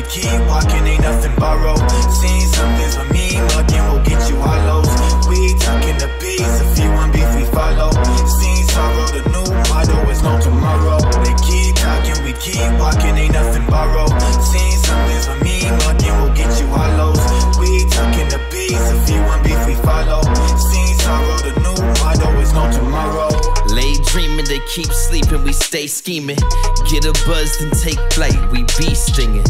we keep walking, ain't nothing borrowed. Seen some things with me, mugging will get you hollows. We talking the beats, if you want beef, we follow. Seen sorrow, the new motto is no tomorrow. They keep talking, we keep walking, ain't keep sleeping, we stay scheming. Get a buzz and take flight, we be stinging.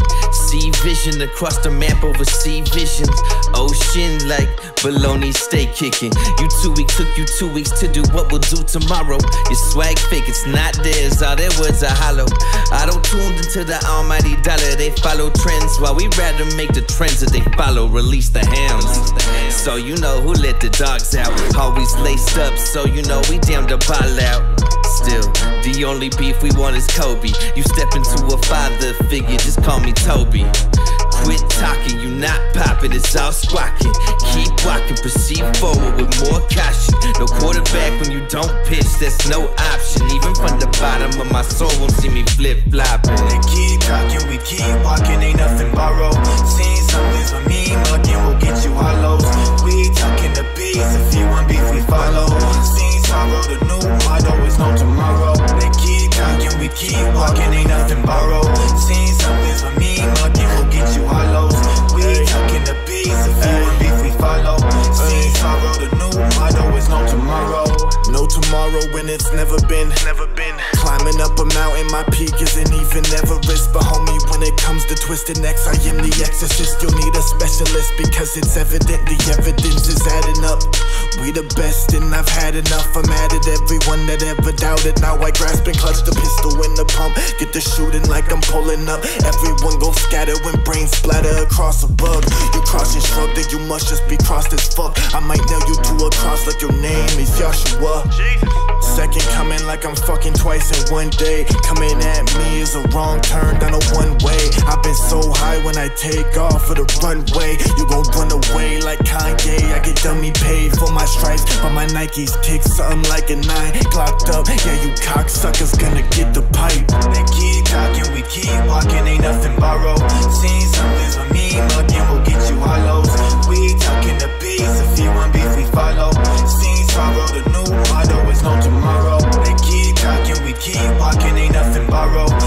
See vision across the map over sea visions. Ocean like baloney, stay kicking. You two weeks took you two weeks to do what we'll do tomorrow. Your swag fake, it's not theirs, all their words are hollow. I don't tune into the almighty dollar, they follow trends while we rather make the trends that they follow release the hounds. So you know who let the dogs out. Always laced up, so you know we damn to ball out. The only beef we want is Kobe. You step into a father figure, just call me Toby. Quit talking, you not popping, it's all squawking. Keep walking, proceed forward with more caution. No quarterback when you don't pitch, there's no option. Even from the bottom of my soul, won't see me flip flopping. They keep talking, we keep walking, ain't nothing borrowed. Seen some things with me, mugging we'll get you hollows. We talking the beats, if you want beef, we follow. When it's never been, never been. Climbing up a mountain, my peak isn't even Everest. But homie, when it comes to twisted necks, I am the exorcist. You'll need a specialist because it's evident the evidence is adding up. We the best, and I've had enough. I'm mad at everyone that ever doubted. Now I grasp and clutch the pistol in the pump. Get the shooting like I'm pulling up. Everyone gon' scatter when brains splatter across a bug. You cross and shrug, then you must just be crossed as fuck. I might nail you to a cross like your name is Joshua. Second coming like I'm fucking twice in one day. Coming at me is a wrong turn down a one way. I've been so high when I take off for the runway. You gon' run away like Kanye. I get dummy paid for my stripes, but my Nikes kick something like a nine. walking, ain't nothing borrowed